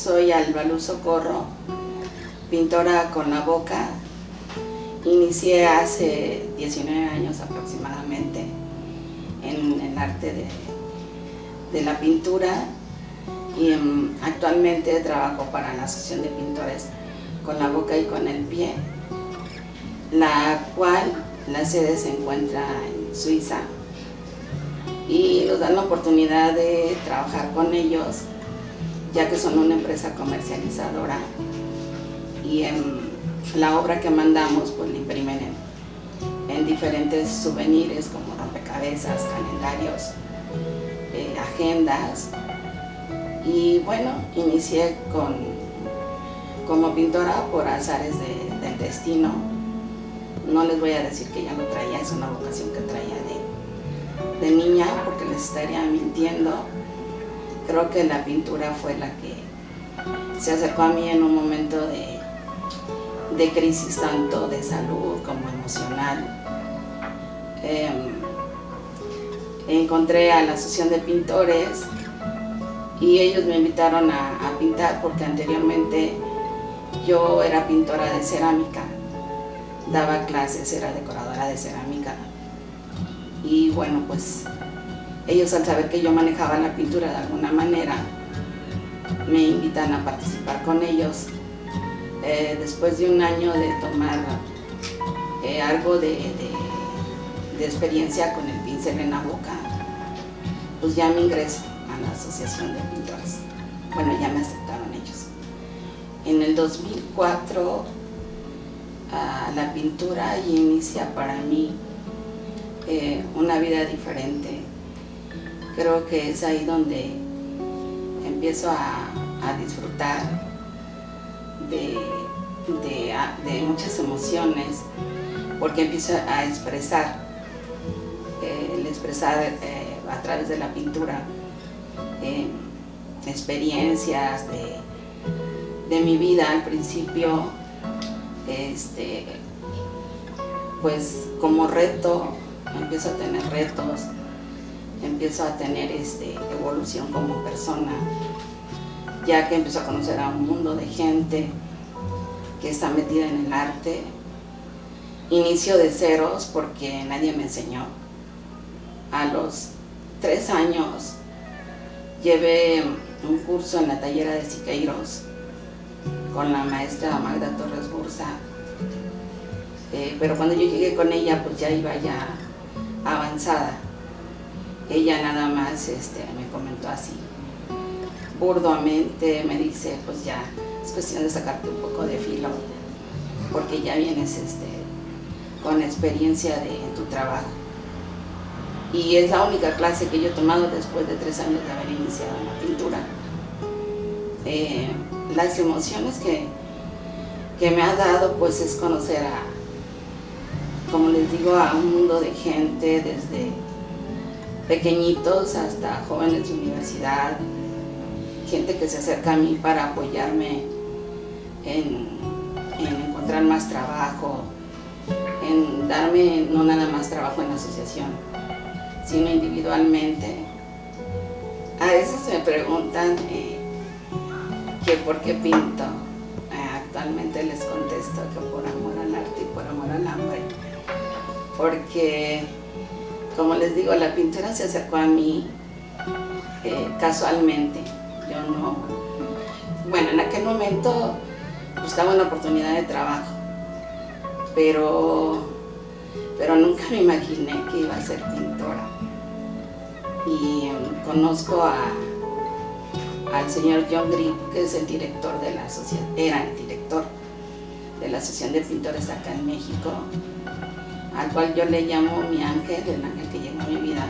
soy Albaluz Socorro, pintora con la boca. Inicié hace 19 años aproximadamente en el arte de, de la pintura y em, actualmente trabajo para la Asociación de Pintores con la boca y con el pie, la cual la sede se encuentra en Suiza y nos dan la oportunidad de trabajar con ellos ya que son una empresa comercializadora y en la obra que mandamos pues la imprimen en, en diferentes souvenirs como rompecabezas, calendarios, eh, agendas y bueno, inicié con, como pintora por azares del destino. No les voy a decir que ya lo traía, es una vocación que traía de, de niña porque les estaría mintiendo creo que la pintura fue la que se acercó a mí en un momento de, crisis tanto de salud como emocional. Em, encontré a la Asociación de Pintores y ellos me invitaron a, pintar porque anteriormente yo era pintora de cerámica, daba clases, era decoradora de cerámica y bueno pues ellos al saber que yo manejaba la pintura de alguna manera, me invitan a participar con ellos. Eh, después de un año de tomar eh, algo de, experiencia con el pincel en la boca, pues ya me ingreso a la Asociación de Pintores. Bueno, ya me aceptaron ellos. En el 2004 ah, la pintura inicia para mí eh, una vida diferente creo que es ahí donde empiezo a, disfrutar de, muchas emociones, porque empiezo a expresar, eh, el expresar eh, a través de la pintura eh, experiencias de, de, mi vida al principio, este, pues como reto, empiezo a tener retos empiezo a tener este, evolución como persona, ya que empiezo a conocer a un mundo de gente que está metida en el arte. Inicio de ceros porque nadie me enseñó. A los tres años llevé un curso en la tallera de Siqueiros con la maestra Magda Torres Bursa. Eh, pero cuando yo llegué con ella, pues ya iba ya avanzada ella nada más este, me comentó así, burdamente, me dice, pues ya, es cuestión de sacarte un poco de filo, porque ya vienes este, con experiencia de tu trabajo. Y es la única clase que yo he tomado después de tres años de haber iniciado la pintura. Eh, las emociones que, que me ha dado pues es conocer a, como les digo, a un mundo de gente desde pequeñitos hasta jóvenes de universidad, gente que se acerca a mí para apoyarme en, encontrar más trabajo, en darme no nada más trabajo en la asociación, sino individualmente. A veces me preguntan eh, que por qué pinto. Eh, actualmente les contesto que por amor al arte y por amor al hambre. Porque como les digo, la pintura se acercó a mí eh, casualmente. Yo no, bueno, en aquel momento buscaba una oportunidad de trabajo, pero, pero nunca me imaginé que iba a ser pintora. Y em, conozco al señor John Grip, que es el director de la asociación, era el director de la Asociación de Pintores acá en México, al cual yo le llamo mi ángel, el ángel que llegó a mi vida,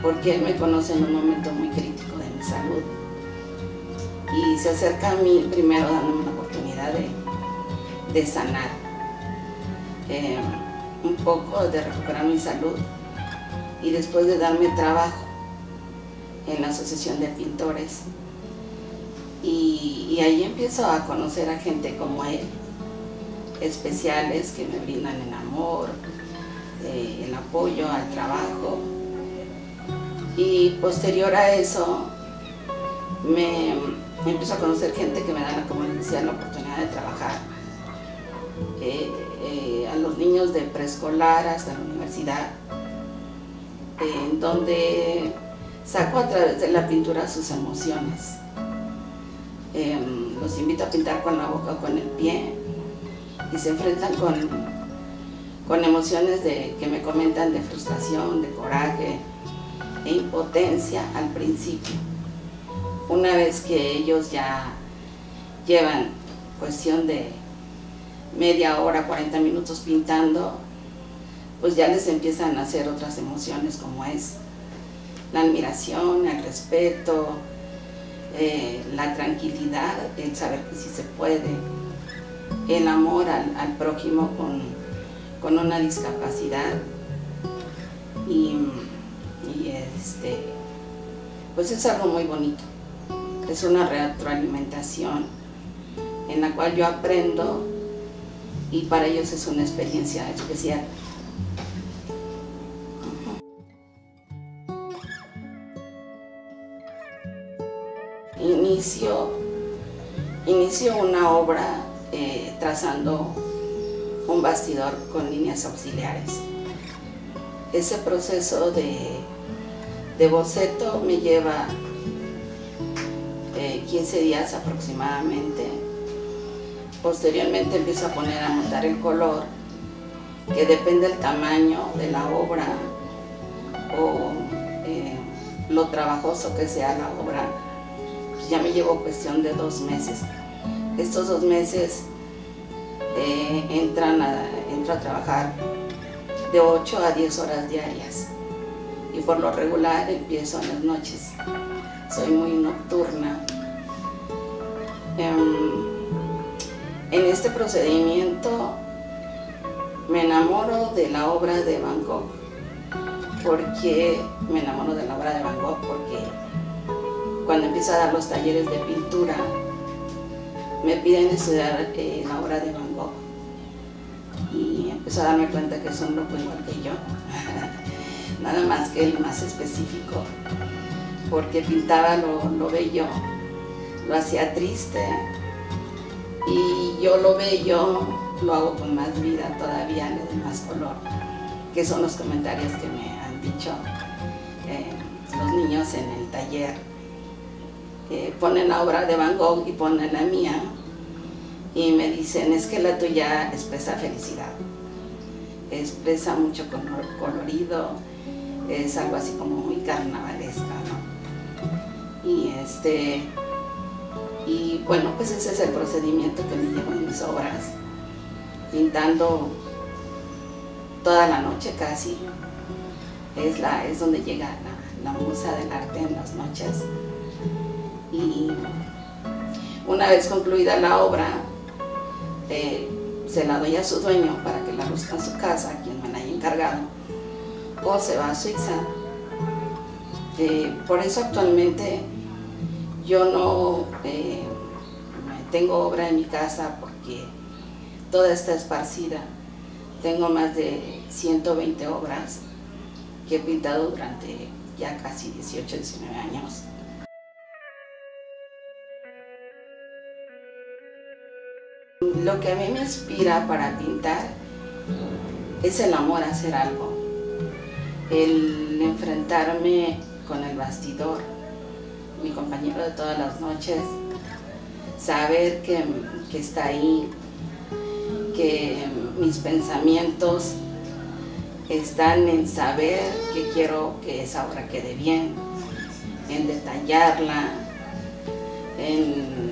porque él me conoce en un momento muy crítico de mi salud. Y se acerca a mí primero dándome la oportunidad de, sanar, eh, un poco de recuperar mi salud y después de darme trabajo en la Asociación de Pintores. Y, y ahí empiezo a conocer a gente como él, especiales que me brindan el amor, eh, el apoyo al trabajo. Y posterior a eso me, empiezo a conocer gente que me da, como les decía, la oportunidad de trabajar. Eh, eh, a los niños de preescolar hasta la universidad, en donde saco a través de la pintura sus emociones. Em, los invito a pintar con la boca o con el pie y se enfrentan con, con emociones de, que me comentan de frustración, de coraje e impotencia al principio. Una vez que ellos ya llevan cuestión de media hora, 40 minutos pintando, pues ya les empiezan a hacer otras emociones como es la admiración, el respeto, eh, la tranquilidad, el saber que sí se puede, el amor al, prójimo con, una discapacidad. Y, este, pues es algo muy bonito, es una retroalimentación en la cual yo aprendo y para ellos es una experiencia especial. Inicio, inicio una obra eh, trazando un bastidor con líneas auxiliares. Ese proceso de, de boceto me lleva 15 eh, días aproximadamente Posteriormente empiezo a poner a montar el color, que depende del tamaño de la obra o eh, lo trabajoso que sea la obra. Ya me llevo cuestión de dos meses. Estos dos meses eh, entran entro a trabajar de 8 a 10 horas diarias y por lo regular empiezo en las noches. Soy muy nocturna. Em, en este procedimiento me enamoro de la obra de Van Gogh. ¿Por qué me enamoro de la obra de Van Gogh? Porque cuando empiezo a dar los talleres de pintura, me piden estudiar eh, la obra de Van Gogh. Y empiezo a darme cuenta que es un loco igual que yo. Nada más que el más específico. Porque pintaba lo, lo bello, lo hacía triste, y yo lo bello lo hago con más vida todavía, le doy más color, que son los comentarios que me han dicho eh, los niños en el taller. Ponen la obra de Van Gogh y ponen la mía y me dicen, es que la tuya expresa felicidad, expresa mucho colorido, es algo así como muy carnavalesca, ¿no? Y este, y bueno, pues ese es el procedimiento que me llevo en mis obras, pintando toda la noche casi. Es, la, es donde llega la, musa del arte en las noches. Y una vez concluida la obra, eh, se la doy a su dueño para que la busque en su casa, quien me la haya encargado, o se va a Suiza. Eh, por eso actualmente yo no eh, tengo obra en mi casa porque toda está esparcida. Tengo más de 120 obras que he pintado durante ya casi 18, 19 años. Lo que a mí me inspira para pintar es el amor a hacer algo, el enfrentarme con el bastidor, mi compañero de todas las noches, saber que, está ahí, que mis pensamientos están en saber que quiero que esa obra quede bien, en detallarla, en,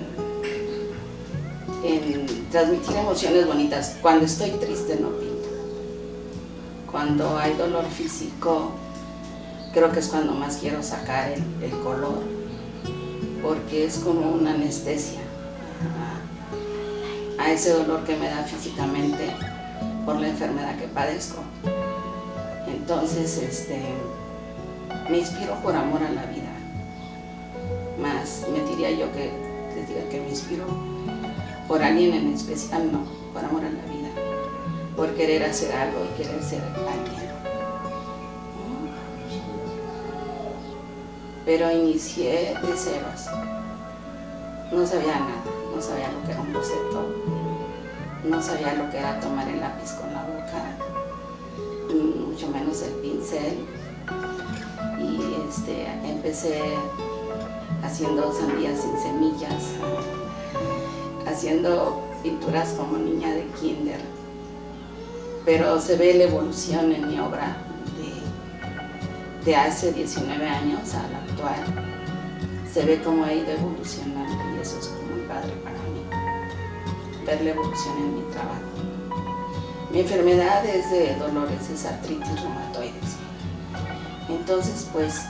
transmitir emociones bonitas. Cuando estoy triste no pinto. Cuando hay dolor físico, creo que es cuando más quiero sacar el color porque es como una anestesia a, ese dolor que me da físicamente por la enfermedad que padezco. Entonces, este, me inspiro por amor a la vida. Más, me diría yo que diga que me inspiro por alguien en especial, no, por amor a la vida, por querer hacer algo y querer ser alguien. pero inicié de ceros. no sabía nada, no sabía lo que era un boceto, no sabía lo que era tomar el lápiz con la boca, mucho menos el pincel. Y este, empecé haciendo sandías sin semillas, haciendo pinturas como niña de kinder. Pero se ve la evolución en mi obra de, de hace 19 años a la actual. Se ve cómo ha ido evolucionando y eso es muy padre para mí, ver la evolución en mi trabajo. Mi enfermedad es de dolores, es artritis reumatoides. Entonces, pues,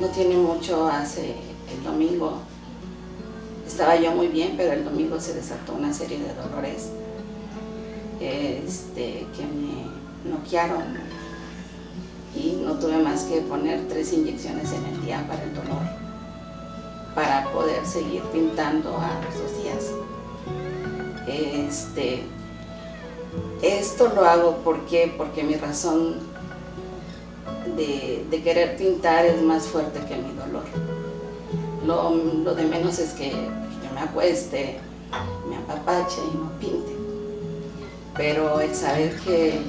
no tiene mucho, hace el domingo estaba yo muy bien, pero el domingo se desató una serie de dolores este, que me noquearon y no tuve más que poner tres inyecciones en el día para el dolor, para poder seguir pintando a los días. Este, esto lo hago porque, porque mi razón de, querer pintar es más fuerte que mi dolor. Lo, de menos es que yo me acueste, me apapache y no pinte. Pero el saber que,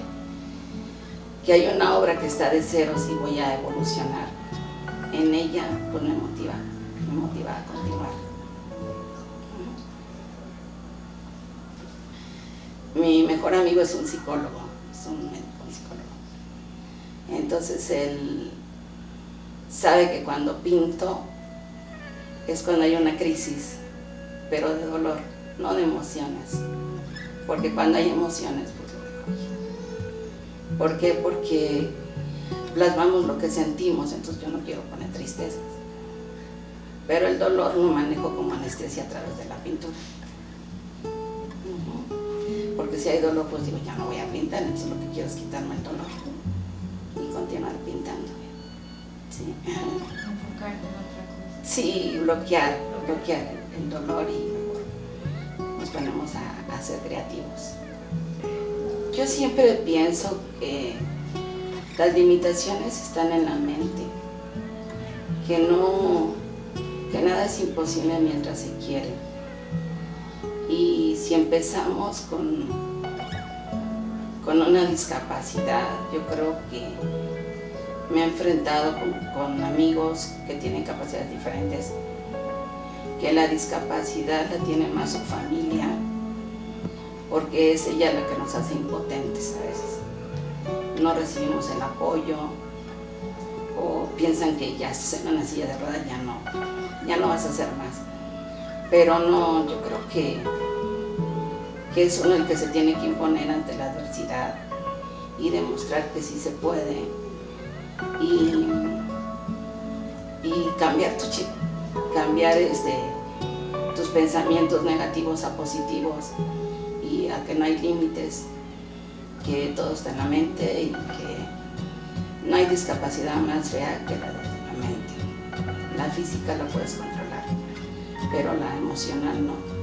que hay una obra que está de ceros y voy a evolucionar en ella, pues me motiva, me motiva a continuar. Mi mejor amigo es un psicólogo, es un médico psicólogo. Entonces él sabe que cuando pinto es cuando hay una crisis, pero de dolor, no de emociones. Porque cuando hay emociones, pues lo ¿Por qué? Porque plasmamos lo que sentimos, entonces yo no quiero poner tristezas. Pero el dolor lo manejo como anestesia a través de la pintura porque si hay dolor, pues digo, ya no voy a pintar, entonces lo que quiero es quitarme el dolor y continuar pintando. En otra. Sí, bloquear, bloquear el dolor y nos ponemos a, ser creativos. Yo siempre pienso que las limitaciones están en la mente, que no, que nada es imposible mientras se quiere y si empezamos con, con una discapacidad, yo creo que me he enfrentado con, amigos que tienen capacidades diferentes, que la discapacidad la tiene más su familia, porque es ella la que nos hace impotentes a veces. No recibimos el apoyo o piensan que ya estás en una silla de ruedas, ya no, ya no vas a hacer más. Pero no, yo creo que que es uno el que se tiene que imponer ante la adversidad y demostrar que sí se puede y, cambiar tu chip, cambiar este, tus pensamientos negativos a positivos y a que no hay límites, que todo está en la mente y que no hay discapacidad más real que la de la mente. La física la puedes controlar, pero la emocional no.